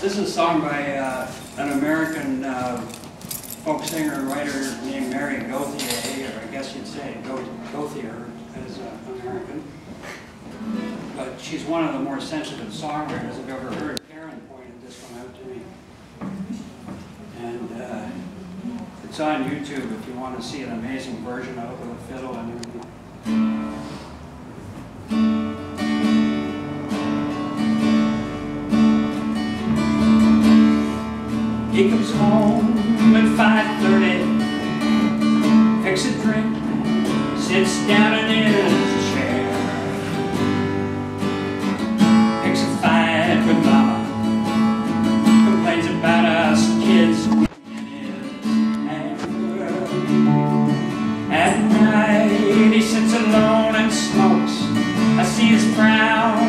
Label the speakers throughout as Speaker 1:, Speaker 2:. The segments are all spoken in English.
Speaker 1: This is a song by uh, an American uh, folk singer and writer named Mary Gauthier, or I guess you'd say Gaut- Gauthier is uh, American. But she's one of the more sensitive songwriters I've ever heard. Karen pointed this one out to me. And uh, it's on YouTube if you want to see an amazing version of it with a fiddle and everything. He comes home at 5.30, picks a drink, sits down in his chair, picks a fight with mama, complains about us kids in his hair. At night he sits alone and smokes, I see his frown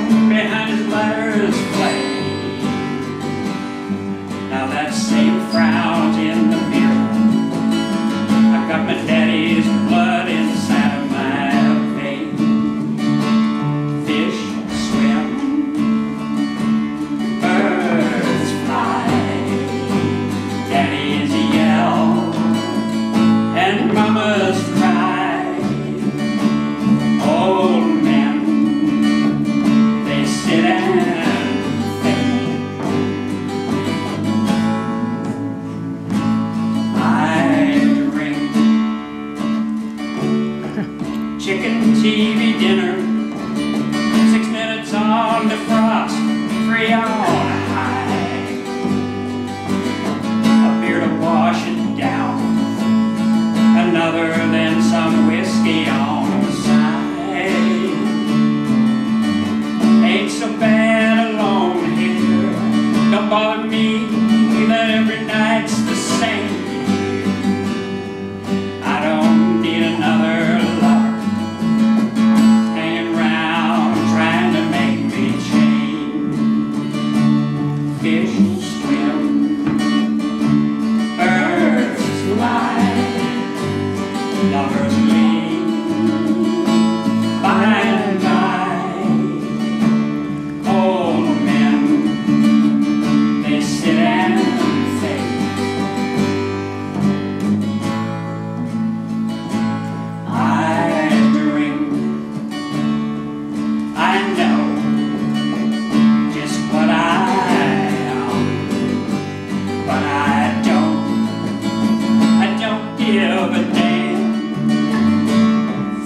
Speaker 1: TV dinner. Six minutes on the frost, three on a high. A beer to wash it down, another than some whiskey on the side. Ain't so bad alone here, don't bother me that every night's the same. Father.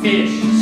Speaker 1: fish.